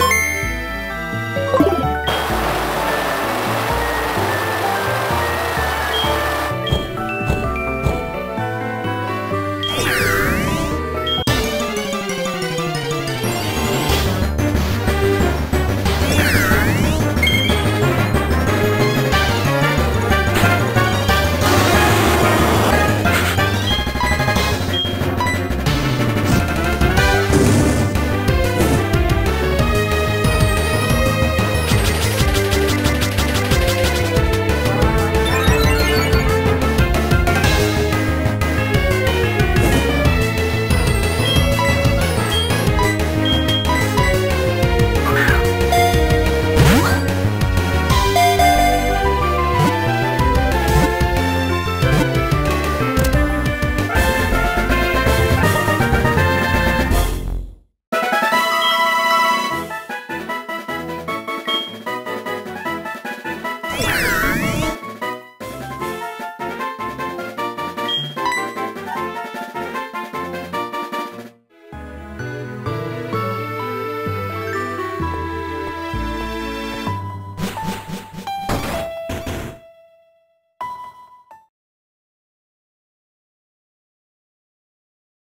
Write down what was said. thank you.